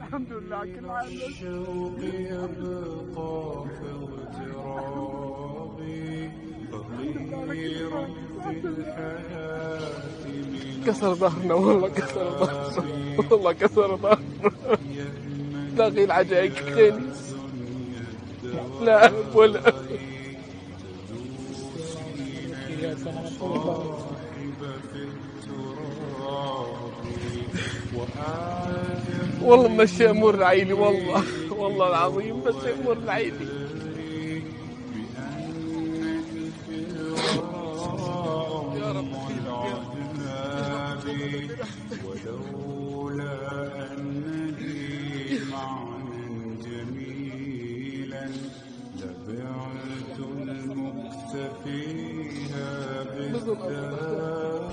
الحمد لله كل حال الشوق يبقى في اغترابي فقير في الحياة كسر ظهرنا والله كسر ظهرنا والله كسر ظهرنا. لاقي العجائق خيني لا ولا. والله مشي امور لعيلي والله والله العظيم مشي امور لعيلي يا رب ولولا انني معنى جميلا لبعت المكتفيها بالدار.